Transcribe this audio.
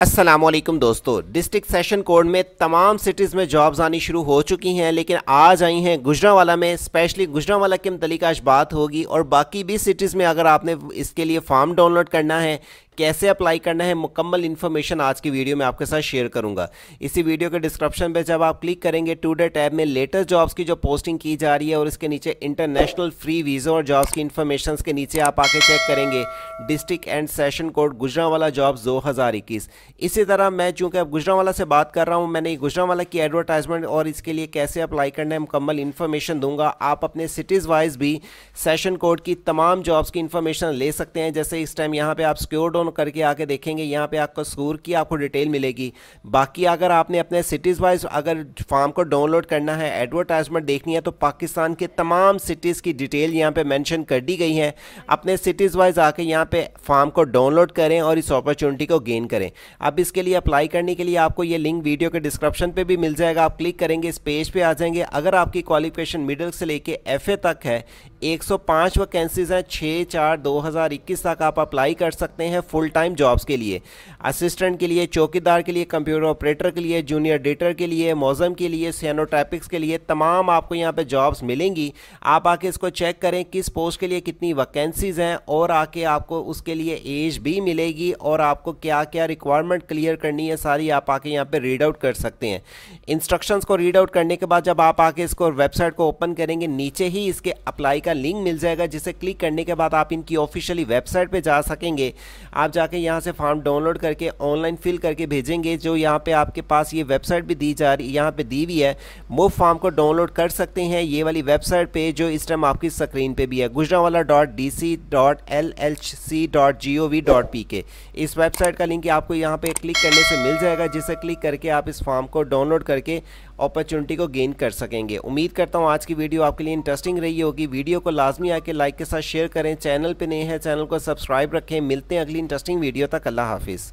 असलम दोस्तों। District session court में तमाम सिटीज़ में जॉब्स आनी शुरू हो चुकी हैं, लेकिन आज आई हैं गुजरावाला में। स्पेशली गुजरावाला के मतलब आज बात होगी और बाकी भी सिटीज़ में अगर आपने इसके लिए फॉर्म डाउनलोड करना है कैसे अप्लाई करना है, मुकम्मल इन्फॉर्मेशन आज की वीडियो में आपके साथ शेयर करूँगा। इसी वीडियो के डिस्क्रिप्शन पे जब आप क्लिक करेंगे टूडे टैब में लेटेस्ट जॉब्स की जो पोस्टिंग की जा रही है और इसके नीचे इंटरनेशनल फ्री वीज़ा और जॉब्स की इन्फॉर्मेशन के नीचे आप आके चेक करेंगे district and session code Gujranwala jobs दो हज़ार इक्कीस। इसी तरह मैं चूँकि अब गुजरावाला से बात कर रहा हूँ, मैंने गुजरावाला की एडवर्टाइजमेंट और इसके लिए कैसे अप्लाई करना है, मुकम्मल इन्फॉर्मेशन दूँगा। आप अपने सिटीज़ वाइज भी सेशन कोड की तमाम जॉब्स की इन्फॉर्मेशन ले सकते हैं। जैसे इस टाइम यहाँ पे आप सिक्योर डाउन करके आके देखेंगे, यहाँ पे आपको स्कोर की आपको डिटेल मिलेगी। बाकी अगर आपने अपने सिटीज़ वाइज अगर फॉर्म को डाउनलोड करना है एडवर्टाइजमेंट देखनी है तो पाकिस्तान के तमाम सिटीज़ की डिटेल यहाँ पे मेंशन कर दी गई है। अपने सिटीज़ वाइज आके यहाँ पे फॉर्म को डाउनलोड करें और इस अपॉर्चुनिटी को गेन करें। अब इसके लिए अप्लाई करने के लिए आपको ये लिंक वीडियो के डिस्क्रिप्शन पर भी मिल जाएगा। आप क्लिक करेंगे, इस पेज पे आ जाएँगे। अगर आपकी क्वालिफिकेशन मिडिल से लेके एफ़ तक है 105 वैकेंसीज हैं। 6 चार 2021 तक आप अप्लाई कर सकते हैं फुल टाइम जॉब्स के लिए। असिस्टेंट के लिए, चौकीदार के लिए कंप्यूटर ऑपरेटर के लिए जूनियर डेटर के लिए मौज़म के लिए सैनोट्रैपिक्स के लिए, तमाम आपको यहाँ पे जॉब्स मिलेंगी। आप आके इसको चेक करें किस पोस्ट के लिए कितनी वैकेंसीज़ हैं और आके आपको उसके लिए एज भी मिलेगी और आपको क्या क्या रिक्वायरमेंट क्लियर करनी है, सारी आप आके यहाँ पर रीड आउट कर सकते हैं। इंस्ट्रक्शंस को रीड आउट करने के बाद जब आप आके इसको वेबसाइट को ओपन करेंगे, नीचे ही इसके अप्लाई का लिंक मिल जाएगा, जिसे क्लिक करने के बाद आप इनकी ऑफिशियली वेबसाइट पे जा सकेंगे। आप जाके यहाँ से फॉर्म डाउनलोड करके ऑनलाइन फिल करके भेजेंगे, जो यहाँ पे आपके पास ये वेबसाइट भी दी जा रही, यहाँ पे दी हुई है। वो फॉर्म को डाउनलोड कर सकते हैं, ये वाली वेबसाइट पे, जो इस टाइम आपकी स्क्रीन पे भी है। Gujranwala dot D C dot L L C dot G O V dot P K. इस वेबसाइट का लिंक आपको यहाँ पे क्लिक करने से मिल जाएगा, जिसे क्लिक करके आप इस फॉर्म को डाउनलोड करके अपॉर्चुनिटी को गेन कर सकेंगे। उम्मीद करता हूँ आज की वीडियो आपके लिए इंटरेस्टिंग रही होगी। वीडियो को लाजमी आके लाइक के साथ शेयर करें। चैनल पर नए हैं चैनल को सब्सक्राइब रखें। मिलते हैं अगली इंटरेस्टिंग वीडियो तक। अल्लाह हाफिज़।